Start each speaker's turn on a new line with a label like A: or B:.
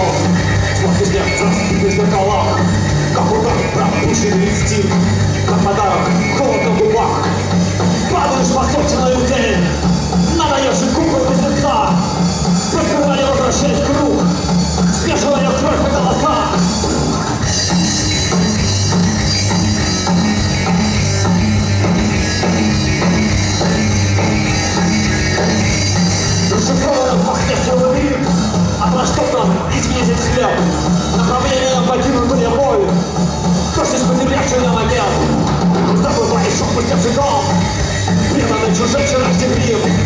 A: 我就是这样子，一个骄傲。Момент Забываешь шок пустевший дом Преданный чужим вчерашним рим